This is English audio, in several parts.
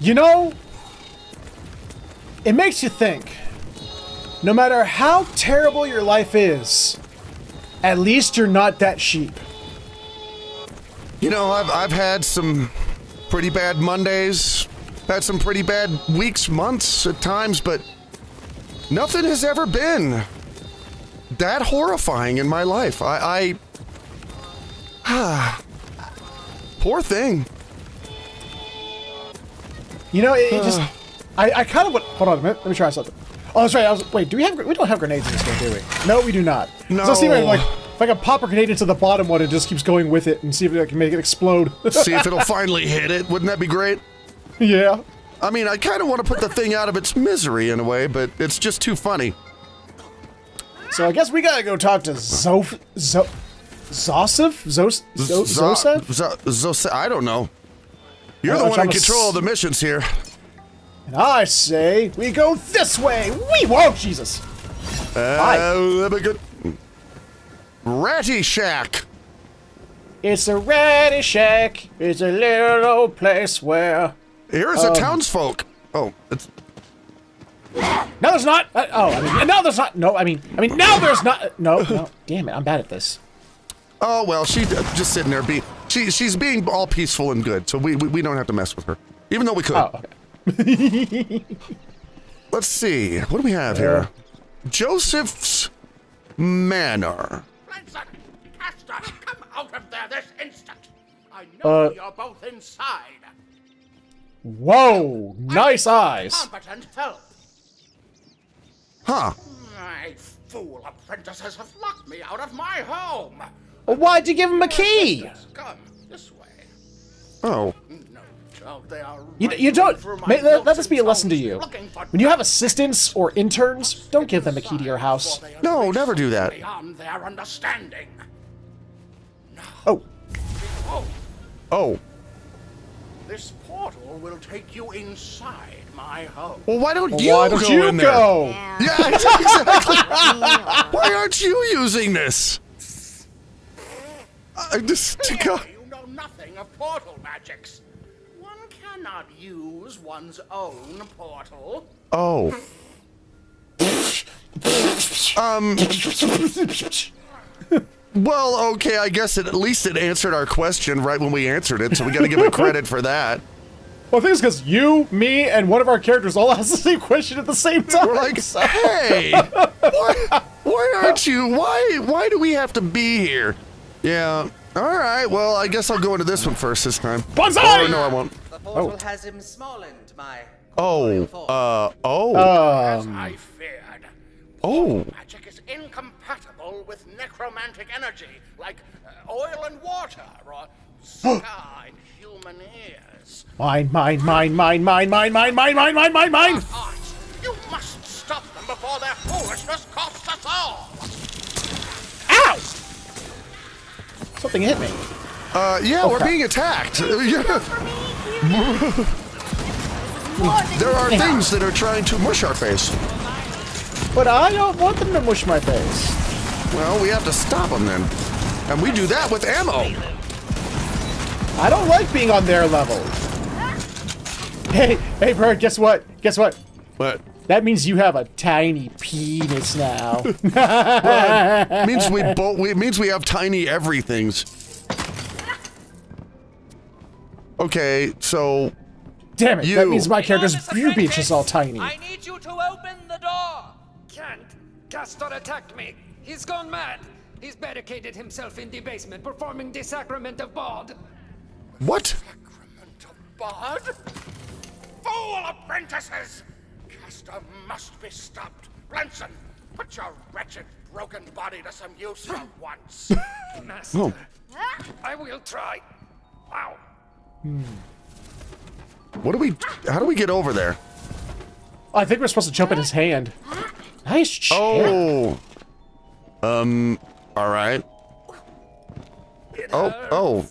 You know, it makes you think. No matter how terrible your life is, at least you're not that sheep. You know, I've, I've had some pretty bad Mondays, had some pretty bad weeks, months at times, but nothing has ever been that horrifying in my life. I. I poor thing. You know, it, it just. I, I kind of would. Hold on a minute. Let me try something. Oh, that's right. I was. Wait, do we have. We don't have grenades in this game, do we? No, we do not. No. So, see, like, if I can pop a grenade into the bottom one, it just keeps going with it and see if I can make it explode. See if it'll finally hit it. Wouldn't that be great? yeah. I mean, I kind of want to put the thing out of its misery in a way, but it's just too funny. So I guess we gotta go talk to Zof. Zo. Zosef? Zos. Zo, Zosef? I don't know. You're Uh, the one in control of the missions here. And I say we go this way. We won't, Jesus. Uh, me get- Ratty Shack. It's a ratty shack. It's a little old place where. Here's Um, a townsfolk. Oh, it's No, there's not. Uh, oh, I mean, no, there's not. No, I mean, I mean, now there's not. No, no. Damn it, I'm bad at this. oh well. She uh, just sitting there. Be she she's being all peaceful and good. So we we, we don't have to mess with her, even though we could. Oh, okay. Let's see. What do we have here? Joseph's Manor. Branson! Castor, come out of there this instant! I know Uh, you're both inside. Whoa, nice eyes. Competent help. Huh. My fool apprentices have locked me out of my home. Well, why'd you give him a key? Come this way. Oh. No doubt they are. You, you don't. May, let, let this be a lesson to you. When you have assistants or interns, don't give them a key to your house. No, never do that. Beyond their understanding. Oh, Oh, Oh. this portal will take you inside my home. Well, why don't you why don't go you in there? go? Yeah, exactly. why aren't you using this? I just. Clearly You know nothing of portal magics. One cannot use one's own portal. Oh. Um. Well, okay. I guess it, at least it answered our question right when we answered it, so we got to give it credit for that. Well, the thing is, because you, me, and one of our characters all asked the same question at the same time. We're like, so- hey, why, why aren't you? Why, why do we have to be here? Yeah. All right. Well, I guess I'll go into this one first this time. Banzai! Oh no, I won't. The portal has him smallened, my Oh. Uh. Oh. As um, I feared. oh. Magic is incompatible with necromantic energy, like uh, oil and water, or ska in human ears. mine, mine, mine, mine, mine, mine, mine, mine, mine, mine, mine, mine. Arts, you must stop them before their foolishness costs Something hit me. Uh. Yeah, we're crap. being attacked. there are things that are trying to mush our face. But I don't want them to mush my face. Well, we have to stop them then, and we do that with ammo. I don't like being on their level. Hey, hey, Bird, guess what? Guess what? But That means you have a tiny penis now. it means we both. It means we have tiny everything's. Okay, so Damn it, that means my character's Enormous view beach is all tiny. I need you to open the door. Can't. Castor attacked me. He's gone mad. He's barricaded himself in the basement, performing the sacrament of Bod. what? Sacrament of Bard? Fool apprentices! Castor must be stopped. Branson, put your wretched, broken body to some use for once. Master. Oh. I will try. Wow. What do we? How do we get over there? I think we're supposed to jump in his hand. Nice chair. Oh. Um. All right. Oh. Oh.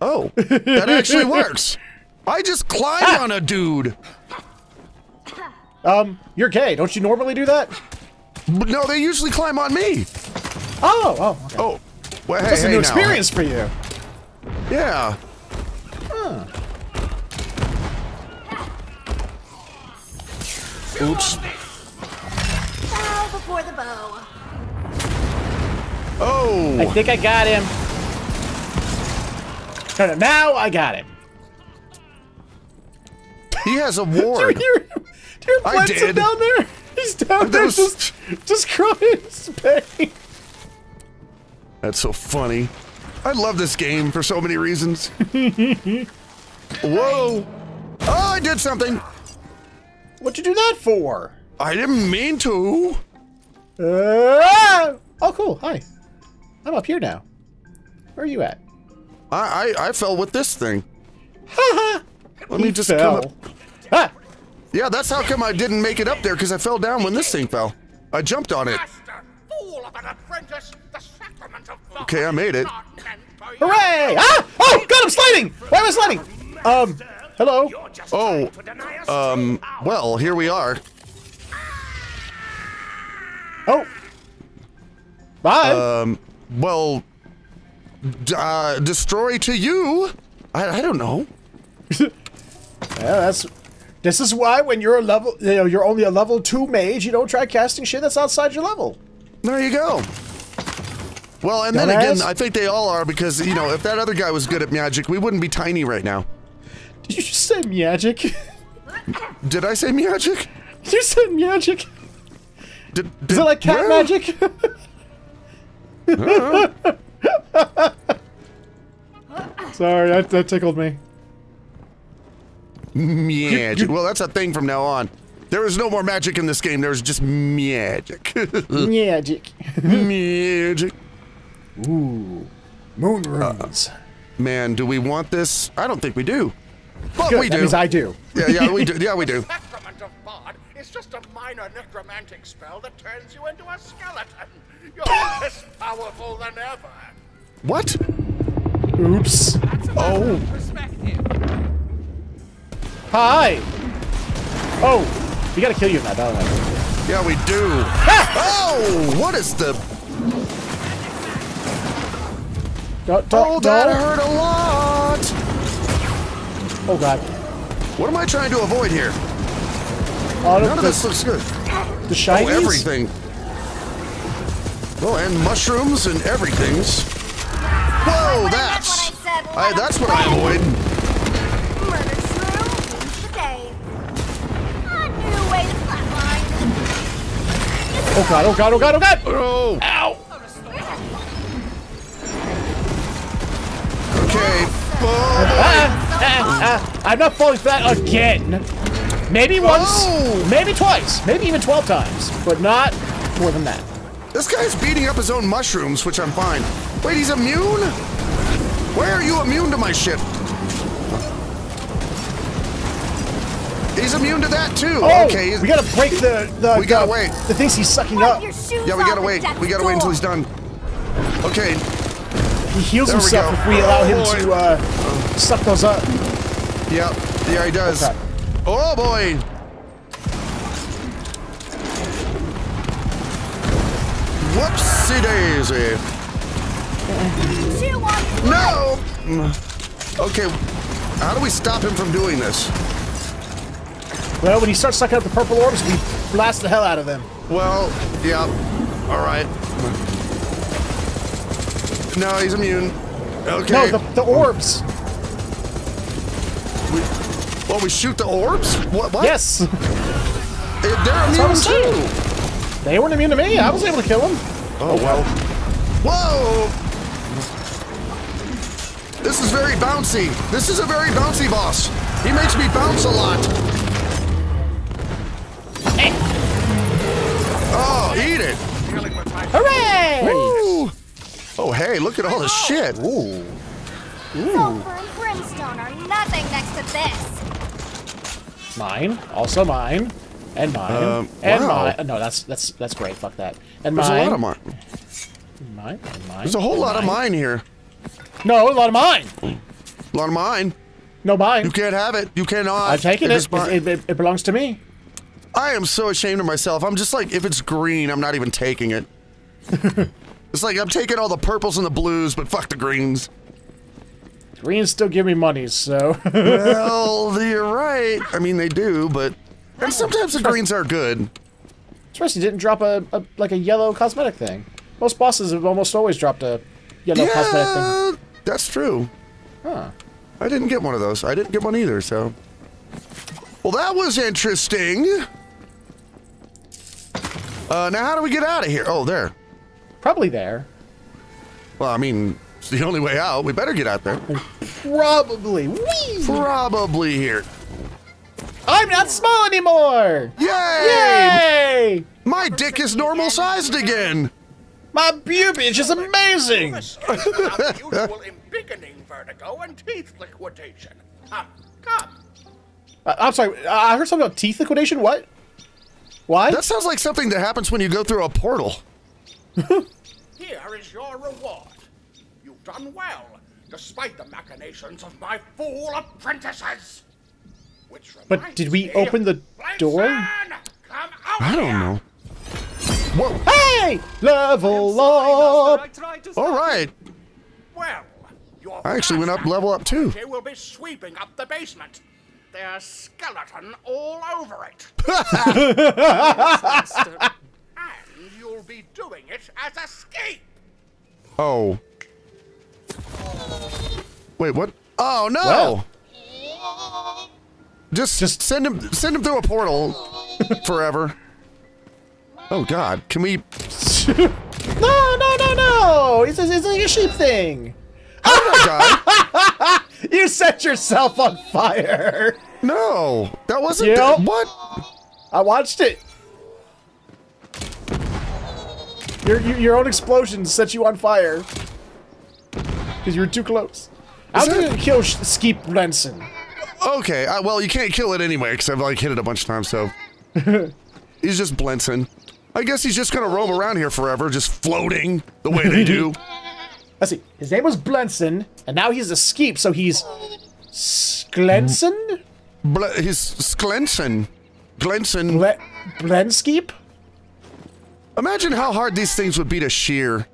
Oh. That actually works. I just climbed on a dude. Um, you're gay. Don't you normally do that? But no, they usually climb on me. Oh, oh, okay. Oh. Well, hey, That's a new now. experience for you. Yeah. Oops. Bow before the bow. I Oh! think I got him. No, no, now I got him. He has a Do you ward. you hear I did. down there? He's down there was- just, just crying his pain. That's so funny. I love this game for so many reasons. Whoa! Oh, I did something. What'd you do that for? I didn't mean to. Uh, oh, cool. Hi. I'm up here now. Where are you at? I I, I fell with this thing. Ha ha! Let me He just fell. come up. Ah! Yeah, that's how come I didn't make it up there because I fell down when this thing fell. I jumped on it. Master, fool of an apprentice, the sacrament of God Okay, I made it. is not meant for you. Hooray! Ah! Oh, God, I'm sliding! Why am I sliding? Um, hello? Oh, trying to deny us Um, well, here we are. Oh. Bye. Um, well, uh, destroy to you? I, I don't know. yeah, that's... This is why when you're a level, you know, you're only a level 2 mage, you don't try casting shit that's outside your level. There you go. Well, and then again, I think they all are because, you know, if that other guy was good at magic, we wouldn't be tiny right now. Did you just say magic? Did I say magic? you said magic. Did, Is it like cat well, magic? Uh-huh. Sorry, that, that tickled me. Magic. Well, that's a thing from now on. There is no more magic in this game. There's just magic. Magic. magic. Ooh. Moon uh-uh. runes. Man, do we want this? I don't think we do. But Good, we that do. means I do. yeah, yeah, we do. Yeah, we do. Sacrament of God is just a minor necromantic spell that turns you into a skeleton. You're less powerful than ever. What? Oops. Oh, Perspective. Hi. Oh, we gotta kill you in that battle. now. yeah, we do. Oh, what is the? Don't, don't, Oh, that don't. hurt a lot. Oh god. What am I trying to avoid here? All None of of the, this looks good. the shinies? Oh, everything. Well, and mushrooms and everything's. Whoa, that's. That's what I said. I, that's what I avoid. Oh god, oh god, oh god, oh god! Oh, Ow! okay. Ah, ah, ah. I'm not falling for that again. Maybe once, Oh. maybe twice, maybe even 12 times, but not more than that. this guy's beating up his own mushrooms, which I'm fine. Wait, he's immune? Where are you immune to my shit? He's immune to that too. Oh, okay. we gotta break the the, We gotta the, wait. the things he's sucking Wipe up. Yeah, we gotta wait. We gotta wait until he's done. Okay. He heals There himself go. if we allow him Oh, to boy. uh, suck those up. Yep. Yeah, he does. Okay. Oh boy. Whoopsie daisy. No. Okay. How do we stop him from doing this? Well, when he starts sucking up the purple orbs, we blast the hell out of them. Well, yeah. All right. No, he's immune. Okay. No, the, the orbs. we, well, we shoot the orbs. What? what? Yes, They're immune too. they weren't immune to me. I was able to kill them. Oh well. Whoa! This is very bouncy. This is a very bouncy boss. He makes me bounce a lot. Oh, eat it. Hooray! Woo. Oh, hey, look at all this shit. Ooh. Ooh. sulfur and brimstone are nothing next to this. Mine, also mine, and mine, Um, and wow. mine. No, that's that's that's great. Fuck that. And There's mine, a lot of mine. mine, and mine. There's a whole and lot of mine here. No, a lot of mine. A lot of mine. No mine. You can't have it. You cannot. I've taken It it. is. It, it. it belongs to me. I am so ashamed of myself. I'm just like, if it's green, I'm not even taking it. it's like I'm taking all the purples and the blues, but fuck the greens. Greens still give me money, so. well, you're right. I mean, they do, but And sometimes the greens are good. Interesting, didn't drop a, a like a yellow cosmetic thing. Most bosses have almost always dropped a yellow cosmetic thing. Yeah, that's true. Huh. I didn't get one of those. I didn't get one either, so. Well, that was interesting. Uh, now how do we get out of here? Oh, there. Probably there. Well, I mean, it's the only way out. We better get out there. Probably. Whee! Probably here. I'm not small anymore! Yay! Yay! My dick is normal sized again. My pubes is amazing! Escape without usual embiggening vertigo and teeth liquidation. Come, come. Uh, I'm sorry, uh, I heard something about teeth liquidation. What? Why? That sounds like something that happens when you go through a portal. Here is your reward. You've done well, despite the machinations of my fool apprentices. Which But did we open the door? Come out I don't here. know. Whoa. Hey! Level Sorry, up! All right. I tried to All stop right. Well, your I actually went up level up too. They will be sweeping up the basement. There's skeleton all over it. And you'll be doing it as a escape. Oh. Wait, what? Oh no! Well. Just, Just- send him, send him through a portal forever. Oh God, can we? No, no, no, no! It's, it's like a sheep thing! Oh my God, You set yourself on fire! No, that wasn't. Yep. that- what? I watched it! Your, your, your own explosion set you on fire. Because you were too close. I was gonna kill Skeep Blenson. Okay, uh, well, you can't kill it anyway because I've like hit it a bunch of times. So he's just Blenson. I guess he's just gonna roam around here forever, just floating the way they do. Let's see. His name was Blenson, and now he's a Skeep, so he's Sklenson? Ble- he's Sklenson. Glenson. Ble- Blenskeep? Imagine how hard these things would be to shear.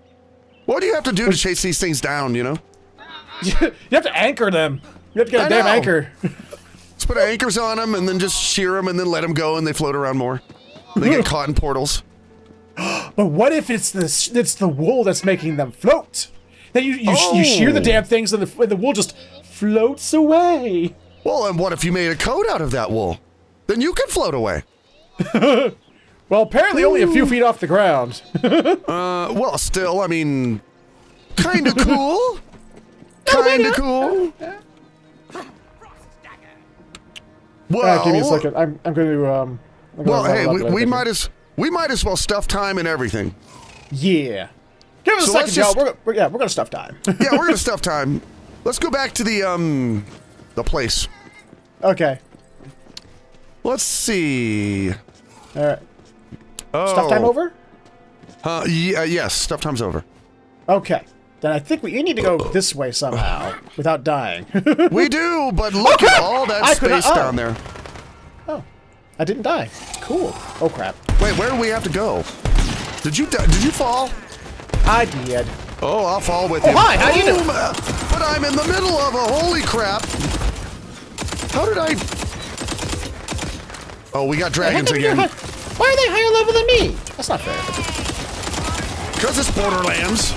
What do you have to do to chase these things down, you know? you have to anchor them. You have to get a damn know. anchor. Let's put anchors on them and then just shear them and then let them go and they float around more. They get caught in portals. But what if it's the it's the wool that's making them float? Then you you, you shear the Oh. damn things and the, and the wool just floats away. Well, and what if you made a coat out of that wool? Then you could float away. Well, apparently only a few feet off the ground. Uh, well, still, I mean, kind of cool. Kind of cool. Well, Uh, give me a second. I'm I'm going to um. I'm gonna well, hey, we, we might as we might as well stuff time and everything. Yeah. Give us So a second, Joe. We're, we're yeah we're gonna stuff time. Yeah, we're gonna stuff time. Let's go back to the um, the place. okay. Let's see. All right. Oh, Stuff time over. Uh, yeah, yes, stuff time's over. Okay. Then I think we you need to go this way somehow without dying. We do, but look at all that I space oh. down there. Oh, I didn't die. Cool. Oh crap. Wait, where do we have to go? Did you di- did you fall? I did. Oh, I'll fall with you. hi, how you doing? uh, But I'm in the middle of a holy crap. How did I? Oh, we got dragons again. hi- Why are they higher level than me? That's not fair. Because it's Borderlands.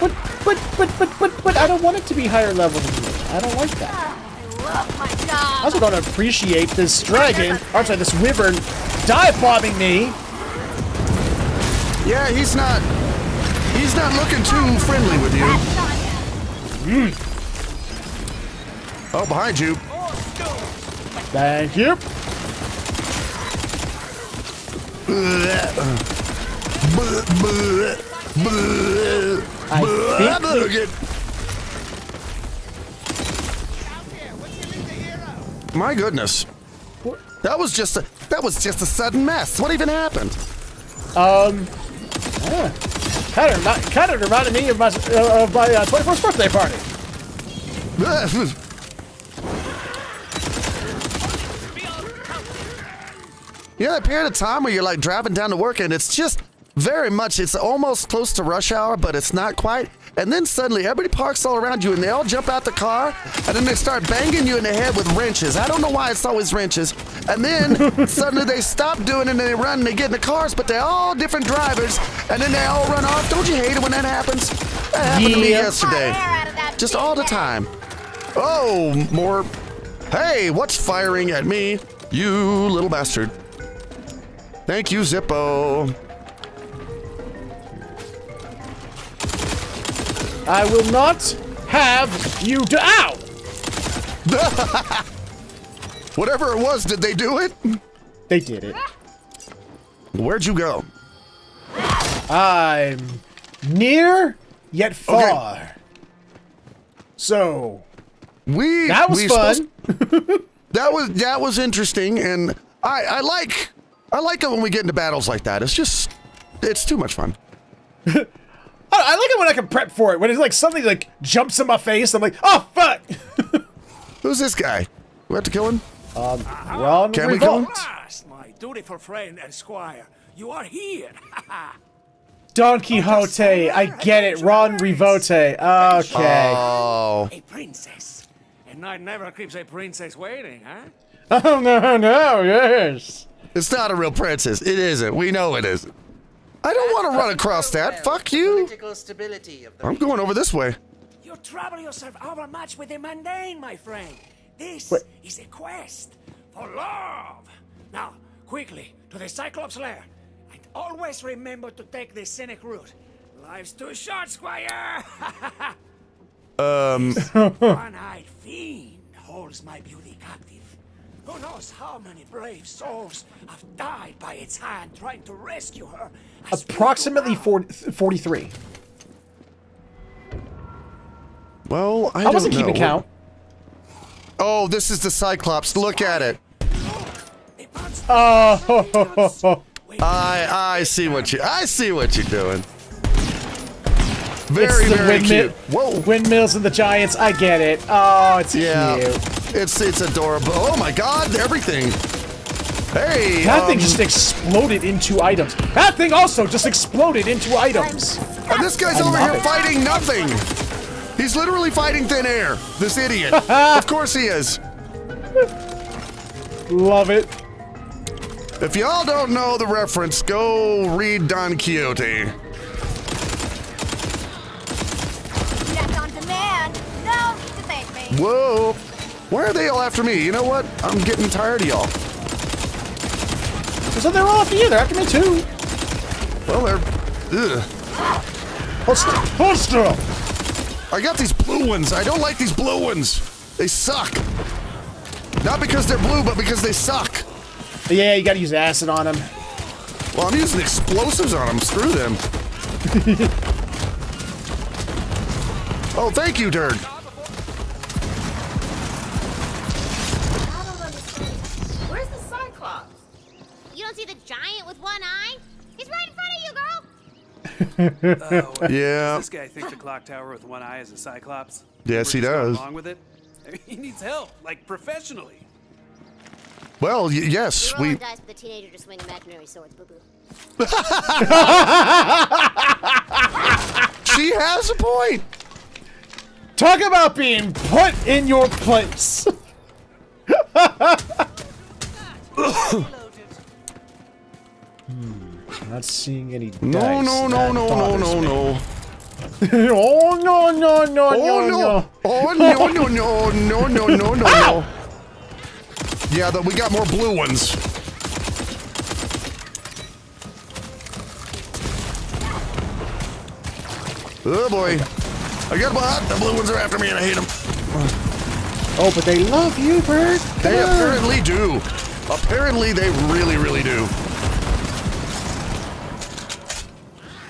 But but but but but but I don't want it to be higher level than me. I don't like that. Ah, I love my I job. also don't appreciate this dragon, or I'm sorry, this wyvern dive bombing me. Yeah, he's not. He's not looking too friendly with you. Hmm. Oh, behind you. Thank you. I think My goodness. That was just a that was just a sudden mess. What even happened? Um, yeah. Kind of, kind of reminded me of my uh, of my uh, 21st birthday party. You know that period of time where you're like driving down to work and it's just very much it's almost close to rush hour, but it's not quite. and then suddenly everybody parks all around you and they all jump out the car and then they start banging you in the head with wrenches. I don't know why it's always wrenches. And then suddenly they stop doing it and they run and they get in the cars, but they're all different drivers and then they all run off. Don't you hate it when that happens? That happened to me yesterday. Hot air out of that Just all the time. Oh, more. Hey, what's firing at me? You little bastard. Thank you, Zippo. I will not have you to. Ow! Whatever it was, did they do it? They did it. Where'd you go? I'm near yet far. So We that was we fun. that was that was interesting, and I I like I like it when we get into battles like that. It's just it's too much fun. I, I like it when I can prep for it. When it's like something like jumps in my face, I'm like, oh fuck! Who's this guy? We have to kill him. Um, Ron Can we kill him? Revolt. last, my dutiful friend and squire. You are here. Don Quixote. I get it. Ron Rivote. Okay. Oh, a princess. And night never keeps a princess waiting, huh? Oh no no yes. It's not a real princess. It isn't. We know it isn't. I don't want to run across that. Fuck you. Political stability of the I'm going over this way. You trouble yourself overmuch with the mundane, my friend. This What? is a quest for love. Now, quickly to the Cyclops lair, and always remember to take the scenic route. Life's too short, Squire. Um, One-eyed fiend holds my beauty captive. Who knows how many brave souls have died by its hand trying to rescue her? Approximately go 40, 43. well, I, I wasn't keeping count. Oh, this is the Cyclops. Look at it. The monster Oh, I I see what you I see what you're doing. Very it's the very windmill, cute. Whoa. windmills and the giants. I get it. Oh, it's Yeah. cute. It's it's adorable. Oh my god, everything. Hey, That um, thing just exploded into items. That thing also just exploded into items. and this guy's I over here it. fighting nothing. He's literally fighting thin air. This idiot. of course he is. Love it. If y'all don't know the reference, go read Don Quixote. Death on demand. No need to thank me. Whoa. Why are they all after me? You know what? I'm getting tired of y'all. So they're all after you. They're after me too. Well, they're. Ugh. Hold still. I got these blue ones. I don't like these blue ones. They suck. Not because they're blue, but because they suck. Yeah, you gotta use acid on them. Well, I'm using explosives on them. Screw them. oh, thank you, Dirk. I don't understand. Where's the Cyclops? You don't see the giant with one eye? He's right in front of. Yeah. Does this guy think the clock tower with one eye is a cyclops? Yes, We're he just going does. Along with it, he needs help, like professionally. Well, y- yes, You're we. dice with a teenager to swing imaginary swords, boo boo. She has a point. Talk about being put in your place. Hmm, Not seeing any No, dice. no, no, no, no, no, no. oh no no no Oh no no! no! Oh no no no no no no no no! Yeah, that we got more blue ones. Oh boy! I got what? The blue ones are after me, and I hate them. Oh, but they love you, Bert. They apparently do. Apparently, they really, really do.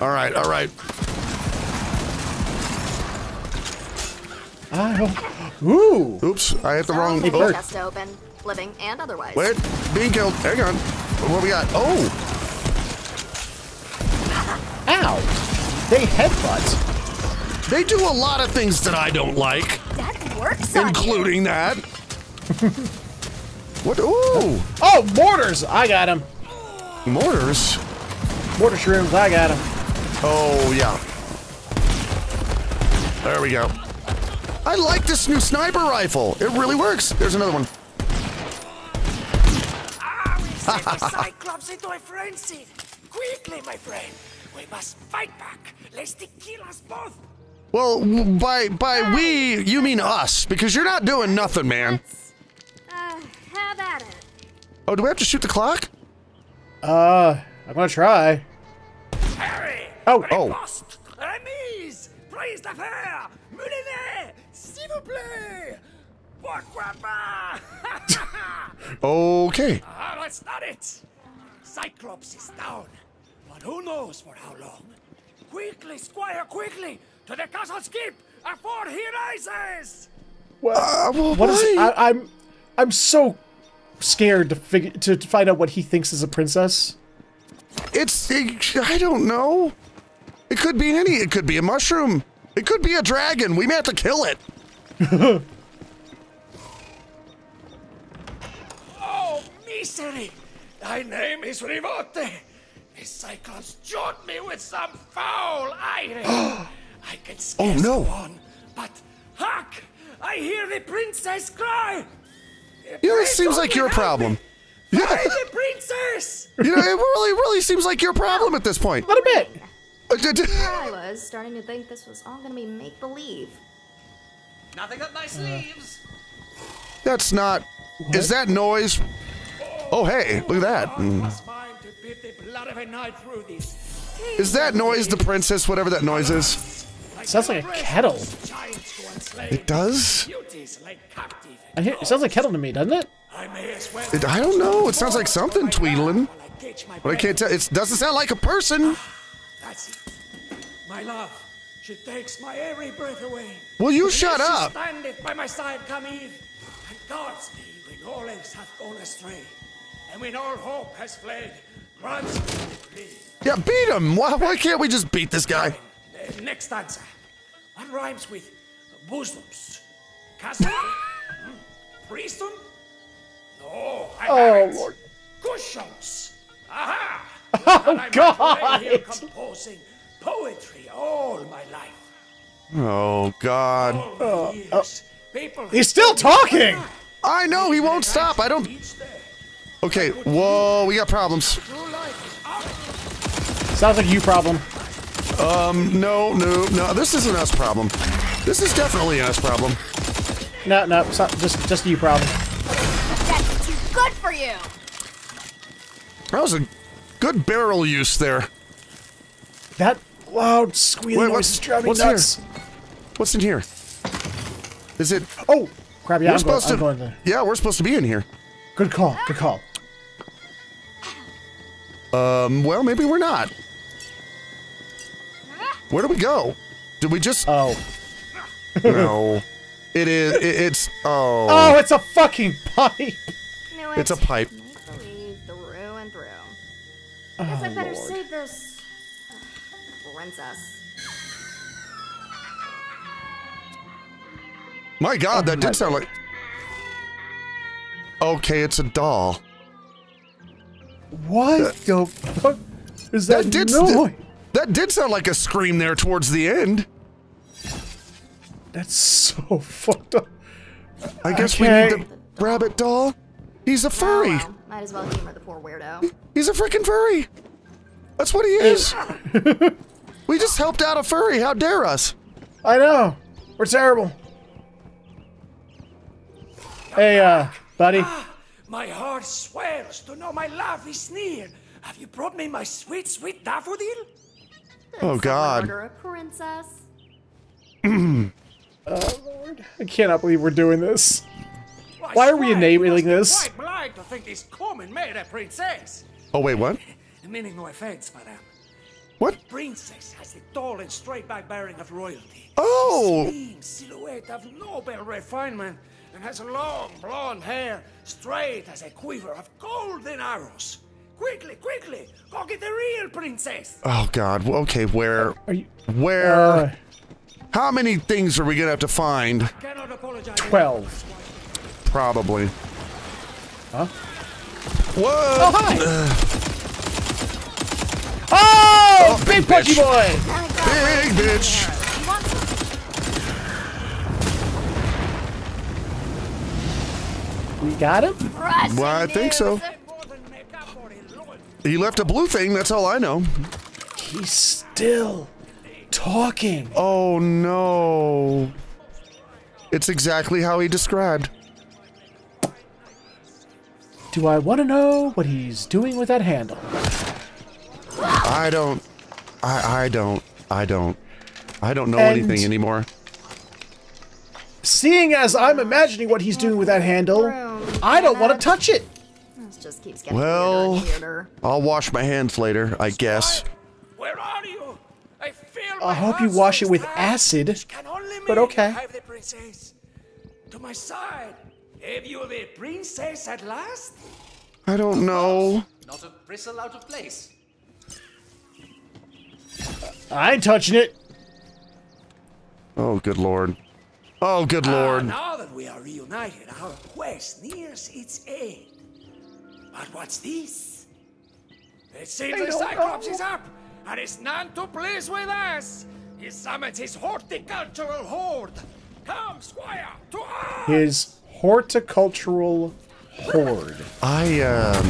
All right, all right. I- Ooh. Oops, I hit the wrong. Hey, Oh, Chest open, living and otherwise. wait, being killed. Hang on. What we got? Oh, Ow! They headbutt. they do a lot of things that I don't like, That works on including that. what? Ooh, Oh, mortars! I got him. mortars. Mortar shrooms. I got him. Oh yeah. There we go. I like this new sniper rifle. It really works. There's another one. Ah, we sent the Cyclops into a frenzy. Quickly, my friend. We must fight back, lest he kill us both. Well, w- by by we, you mean us, because you're not doing nothing, man. Uh, have at it. Oh, do we have to shoot the clock? Uh, I'm gonna try. Harry! Oh, oh. Riposte! Remise! Prise d'affaires! Moulinet! S'il vous plaît! Pourquoi pas? Okay. ah, that's not it! Cyclops is down. But who knows for how long? Quickly, Squire, quickly! To the castle's keep! Afore he rises! Well, Uh, well, what is it? why? I, I'm, I'm so scared to figure to, to find out what he thinks is a princess. It's it, I don't know. It could be any. It could be a mushroom. It could be a dragon. We may have to kill it. Oh, misery! Thy name is Rivote! The Cyclops jawed me with some foul irony! I can oh, scarce no. go on, but hark! I hear the princess cry! You know, Pray, this seems like your help me. problem. Yeah. the princess! You know, it really, really seems like your problem at this point. A little bit. Uh, d- d- I was starting to think this was all gonna be make believe. Nothing up my sleeves. That's not. Is that noise? Oh, hey, look at that. Mm. Was mine to beat the blood of a knight through this. Is that noise the princess? Whatever that noise is. Sounds like a kettle. Giants to unslay. It does. Beauties like captive. I hear, it sounds like kettle to me, doesn't it? I may as well. It, I don't know. It sounds like something tweedling, While I catch my but I can't tell. It doesn't sound like a person. That's it. My love. She takes my every breath away. Will you And shut as she up? standeth by my side come eve, and guards me when all else hath gone astray. And when all hope has fled, grants me. Yeah, beat him. Why, why can't we just beat this guy? Uh, next answer. What rhymes with bosoms? Castle? Hmm? Prieston? No, I Oh, haven't. Lord. Cushions. Aha! Oh, And I might lay here God. composing poetry all my life. Oh God. All my years. He's still talking. I know he won't stop. I don't. Okay. Whoa, we got problems. True life is out. Sounds like you problem. Um, no, no, no. This isn't us problem. This is definitely us problem. No, no, it's not, just just you problem. That's too good for you. That was a good barrel use there. That loud squealing Wait, noise what's- is driving me what's here? What's in here? Is it? Oh, crap! Yeah, we're I'm going, supposed I'm to. going there. Yeah, we're supposed to be in here. Good call. Good call. Um, well, maybe we're not. Where do we go? Did we just? Oh. no. It is. It, it's. Oh. Oh, it's a fucking pipe. Knew It's a pipe. Make believe through and through. Oh, Guess I better Lord. save this princess. My God, that did sound like. Okay, it's a doll. What the fuck is that, That did. noise? That did sound like a scream there towards the end. That's so fucked up. I guess Okay. we need the rabbit doll. He's a Oh, furry. well, might as well humor the poor weirdo. He's a freaking furry. That's what he is. we just helped out a furry. How dare us? I know. We're terrible. Hey, uh, buddy. My heart swears to know my love is near. Have you brought me my sweet, sweet daffodil? Oh, Someone God. Murder a princess. Oh, Lord. I cannot believe we're doing this. Why are we enabling this? Quite blind to think this common made a princess. Oh wait, what? Meaning no offense, madame. What? Princess has the tall and straight back bearing of royalty. Oh. Slim silhouette of noble refinement and has long blonde hair, straight as a quiver of golden arrows. Quickly, quickly, go get the real princess. Oh God. Okay, where? Are you? Where? Uh, How many things are we gonna have to find? Cannot apologize. 12. Probably. Huh? Whoa! Oh, Big, bitch. pudgy boy! Big bitch! We got him? Well, I think so. He left a blue thing, that's all I know. He's still talking. Oh no. It's exactly how he described. Do I want to know what he's doing with that handle? I don't. I, I don't. I don't. I don't know And- anything anymore. Seeing as I'm imagining what he's doing with that handle, I don't want to touch it. This just keeps getting Well, weirder weirder. I'll wash my hands later, I guess. Where are you? I feel I hope you wash it with acid. Can only But okay. Have the princess to my side. Have you the princess at last? I don't know. Not a bristle out of place. I ain't touching it. Oh, good lord. Oh, good Ah, lord. now that we are reunited, our quest nears its end. But what's this? It seems the don't Cyclops know. is up, and is none to please with us. He summons his horticultural horde. Come, Squire, to arms! His horticultural horde. I, um.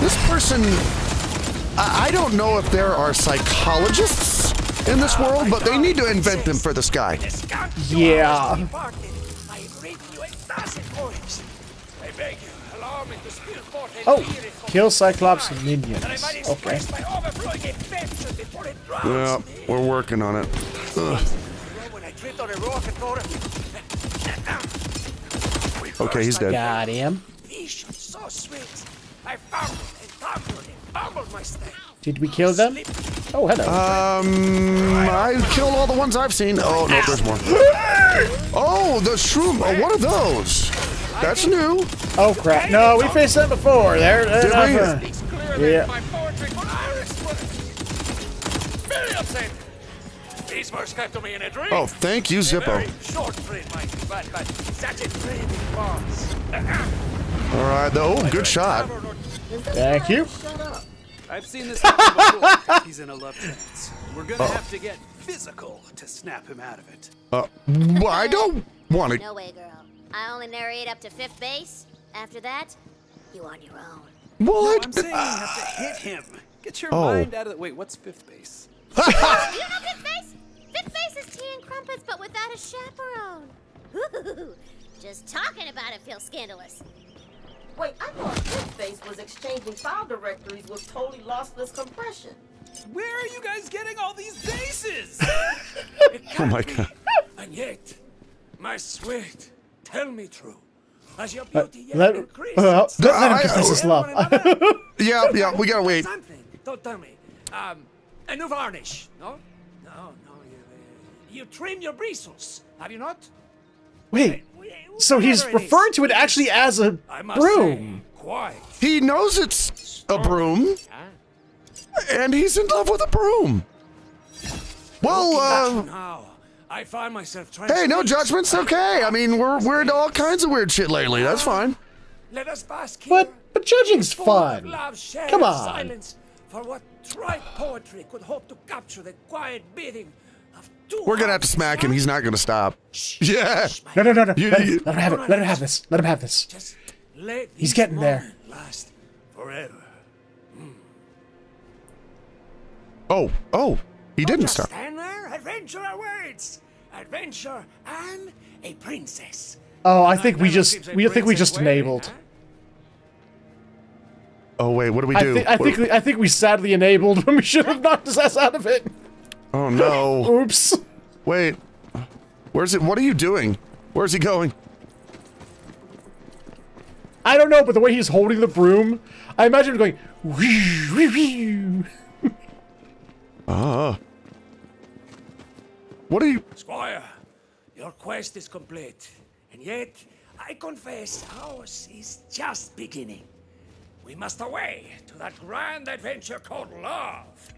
This person. I, I don't know if there are psychologists in this world, but they need to invent them for this guy. Yeah. I have written you a dozen poems. I beg you, allow me to spill Oh, kill Cyclops and minions. that I might Okay. express my overflowing affection before it drowns Yeah, we're working on it. Ugh. When I tripped on a rock and thought of Okay, he's dead. Got him. Vision so sweet. I fumbled and tumbled and fumbled my step. Did we kill them? Oh, hello. Um, I killed all the ones I've seen. Oh, no, there's more. Oh, the shroom. Oh, what are those? That's new. oh, crap. No, we faced them before. They're, they're Did not we? fun. Speaks clearly Yeah. my poetry could Iris Very upset. These words came to me in a dream. Oh, thank you, Zippo. very short dream, mind you, but, but such a dream it was. All right, though. Oh, good shot. Thank you. I've seen this happen before. He's in a love trance. We're gonna Oh. have to get physical to snap him out of it. Uh, well, I don't want to. No way, girl. I only narrate up to fifth base. After that, you on your own. What? I'm saying you have to hit him. Get your Oh. mind out of the. Wait, what's fifth base? you know fifth base? Fifth base is tea and crumpets, but without a chaperone. Ooh, just talking about it feels scandalous. Wait, I thought Fifth Base was exchanging file directories with totally lossless compression. Where are you guys getting all these bases? Oh my god. And yet, my sweet, tell me true. As your Let, beauty yet let, increases. uh, let, let him I- confess his love. Yeah, yeah, we gotta wait. Something. Don't tell me. Um, a new varnish. No? No, no. You, uh, you trim your bristles, have you not? Wait, so he's Whatever referring to it actually as a broom. say. He knows it's a broom, and he's in love with a broom. Well, uh, I find myself trying hey, to no judgment's okay. I mean, we're we're into all kinds of weird shit lately. That's fine. Let us bask here. But but judging's full fun. Come on. Silence for what trite poetry could hope to capture the quiet beating of two We're gonna have to smack him. He's not gonna stop. Yeah. No, no, no, no. You- Let, him, you- let him have it. Let him have this. Let him have this. Just let He's getting there. Last forever. Hmm. Oh, oh, he didn't Just stop. Stand there. Adventure awaits. Adventure and a princess. Oh, I think we just we think we just enabled. Oh wait, what do we I, do? I think we, I think we sadly enabled when we should have knocked his ass out of it. Oh no. Oops. Wait. Where's it? What are you doing? Where's he going? I don't know, but the way he's holding the broom, I imagine him going. Ah. What are you? Squire, your quest is complete. And yet, I confess ours is just beginning. We must away to that grand adventure called love.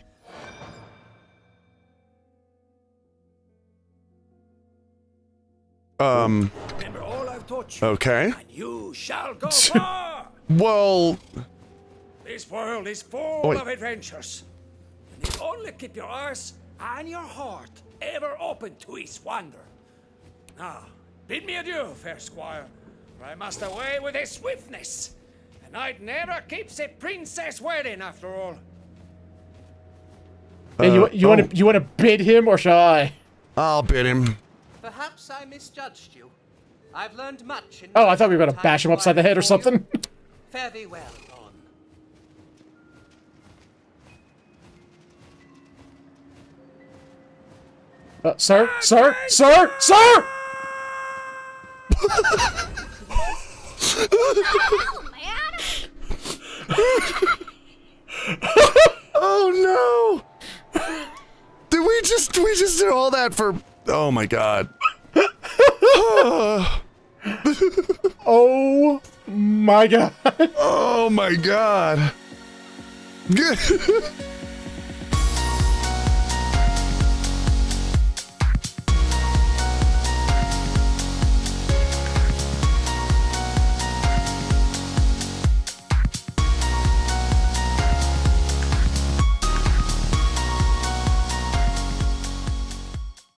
Um. Remember all I've taught you. Okay. And you shall go far. Well. This world is full Wait. of adventures. And you only keep your eyes and your heart ever open to its wonder. Now, bid me adieu, fair squire. for I must away with his swiftness. A knight never keeps a princess waiting, after all. Hey, you Uh, you oh. want to you want to bid him or shall I? I'll bid him. Perhaps I misjudged you. I've learned much in Oh, I thought we were gonna bash him upside the head or something. Fare thee well, Ron. Uh, sir, sir, sir, sir! oh no! Did we just we just did all that for? Oh, oh my god! oh my god! Oh my god!